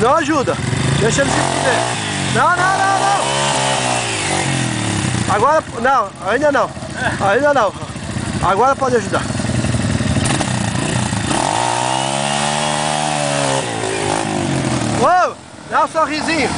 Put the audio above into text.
não ajuda. Deixa ele se fuder. Não, não, não, não. Agora, não, ainda não. Ainda não. Agora pode ajudar. Uou, dá um sorrisinho.